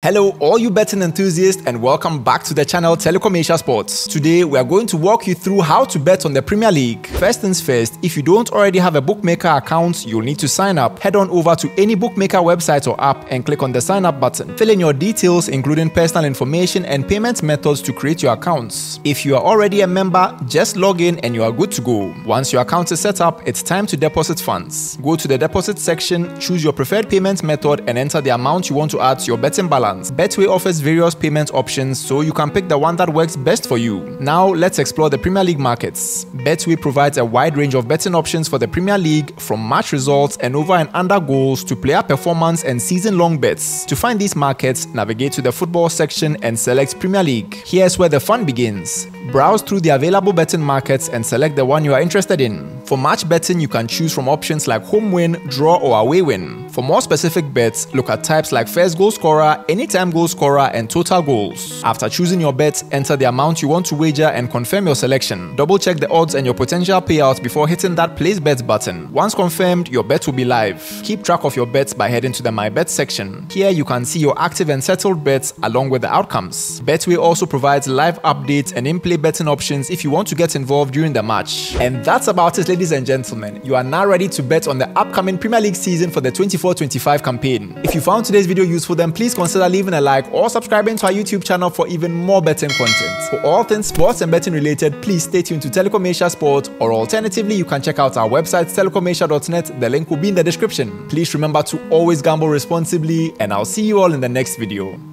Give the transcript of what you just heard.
Hello, all you betting enthusiasts, and welcome back to the channel Telecom Asia Sports. Today, we are going to walk you through how to bet on the Premier League. First things first, if you don't already have a bookmaker account, you'll need to sign up. Head on over to any bookmaker website or app and click on the sign up button. Fill in your details, including personal information and payment methods to create your accounts. If you are already a member, just log in and you are good to go. Once your account is set up, it's time to deposit funds. Go to the deposit section, choose your preferred payment method, and enter the amount you want to add to your betting balance Betway offers various payment options so you can pick the one that works best for you. Now let's explore the Premier League markets. Betway provides a wide range of betting options for the Premier League from match results and over and under goals to player performance and season-long bets. To find these markets, navigate to the football section and select Premier League. Here's where the fun begins. Browse through the available betting markets and select the one you are interested in. For match betting, you can choose from options like home win, draw, or away win. For more specific bets, look at types like first goal scorer, anytime goal scorer, and total goals. After choosing your bet, enter the amount you want to wager and confirm your selection. Double check the odds and your potential payout before hitting that place bet button. Once confirmed, your bet will be live. Keep track of your bets by heading to the My Bet section. Here you can see your active and settled bets along with the outcomes. Betway also provides live updates and in-play betting options if you want to get involved during the match. And that's about it ladies and gentlemen. You are now ready to bet on the upcoming Premier League season for the 24-25 campaign. If you found today's video useful then please consider leaving a like or subscribing to our YouTube channel for even more betting content. For all things sports and betting related, please stay tuned to Telecom Asia Sport or alternatively you can check out our website telecomasia.net. The link will be in the description. Please remember to always gamble responsibly and I'll see you all in the next video.